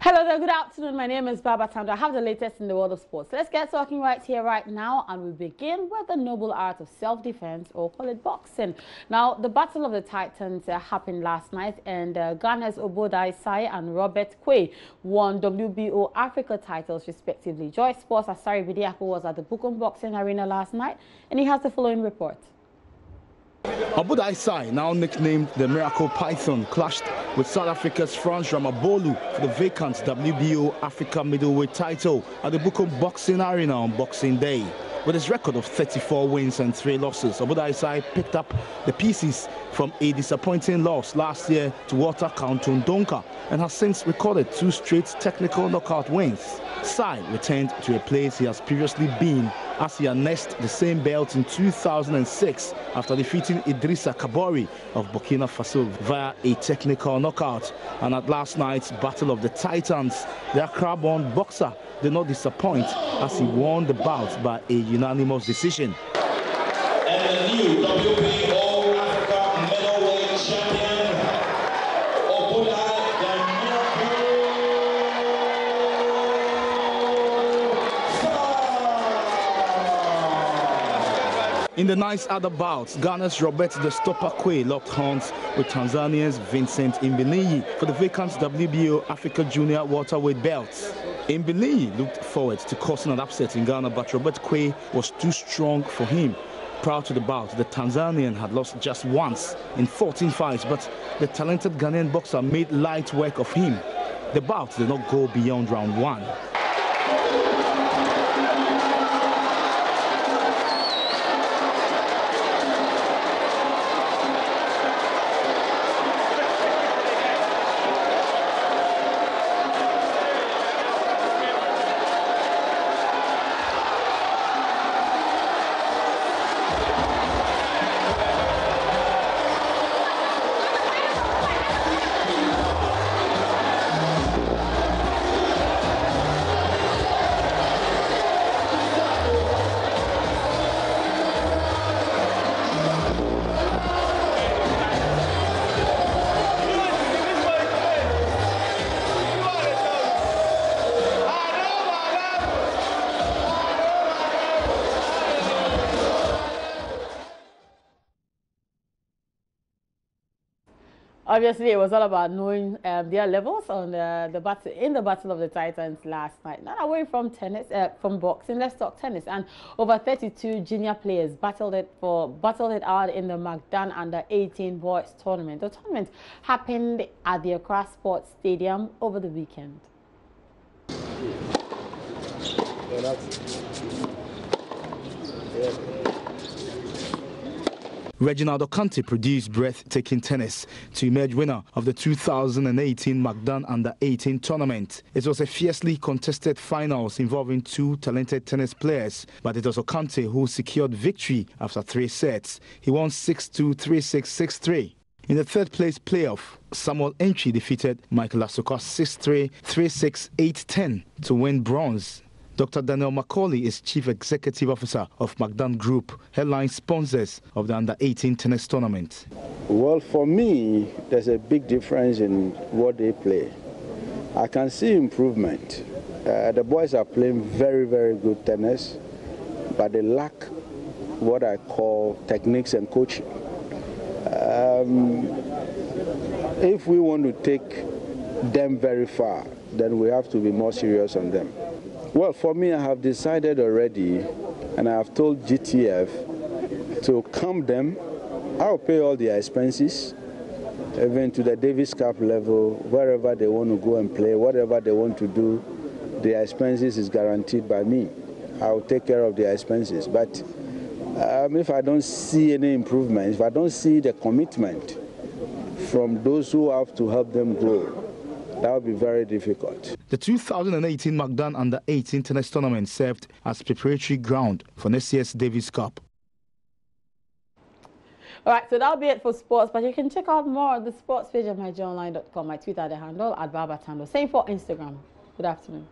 Hello there, good afternoon. My name is Baba Tando. I have the latest in the world of sports. Let's get talking right here, right now, and we begin with the noble art of self-defense, or call it boxing. Now, the Battle of the Titans uh, happened last night, and uh, Ghana's Obodai Sai and Robert Quaye won WBO Africa titles, respectively. Joy Sports Asari Bidiako was at the Bukom Boxing Arena last night, and he has the following report. Obodai Sai, now nicknamed the Miracle Python, clashed with South Africa's Frans Ramabolu for the vacant WBO Africa middleweight title at the Bukom Boxing Arena on Boxing Day. With his record of 34 wins and 3 losses, Obodai Sai picked up the pieces from a disappointing loss last year to Walter Kautondokwa and has since recorded two straight technical knockout wins. Sai returned to a place he has previously been as he annexed the same belt in 2006 after defeating Idrissa Kabori of Burkina Faso via a technical knockout. And at last night's Battle of the Titans, the Accra-born boxer did not disappoint as he won the bout by a unanimous decision. In the night's other bouts, Ghana's Robert Stopper Quaye locked horns with Tanzania's Vincent Mbilinyi for the vacant WBO Africa Junior welterweight belts. Mbilinyi looked forward to causing an upset in Ghana, but Robert Quaye was too strong for him. Prior to the bout, the Tanzanian had lost just once in 14 fights, but the talented Ghanaian boxer made light work of him. The bout did not go beyond round one. Obviously it was all about knowing um, their levels on the, the battle in the battle of the titans last night. Not away from tennis uh, from boxing. Let's talk tennis. And over 32 junior players battled it for battled it out in the McDan under 18 boys tournament. The tournament happened at the Accra Sports Stadium over the weekend. Yeah, Reginald Okante produced breathtaking tennis to emerge winner of the 2018 McDan Under 18 tournament. It was a fiercely contested finals involving two talented tennis players, but it was Okante who secured victory after three sets. He won 6-2, 3-6, 6-3. In the third place playoff, Samuel Entry defeated Michael Asuka 6-3, 3-6, 8-10 to win bronze. Dr. Daniel McKorley is Chief Executive Officer of McDan Group, headline sponsors of the Under 18 tennis tournament. Well, for me, there's a big difference in what they play. I can see improvement. Uh, the boys are playing very, very good tennis, but they lack what I call techniques and coaching. Um, if we want to take them very far, then we have to be more serious on them. Well, for me, I have decided already, and I have told GTF to come them. I'll pay all their expenses, even to the Davis Cup level, wherever they want to go and play, whatever they want to do, their expenses is guaranteed by me. I'll take care of their expenses. But um, if I don't see any improvement, if I don't see the commitment from those who have to help them grow, that would be very difficult. The 2018 McDan Under 18 tennis tournament served as preparatory ground for next year's Davis Cup. All right, so that'll be it for sports, but you can check out more on the sports page at myjoyonline.com. My Twitter the handle at Baba Tando. Same for Instagram. Good afternoon.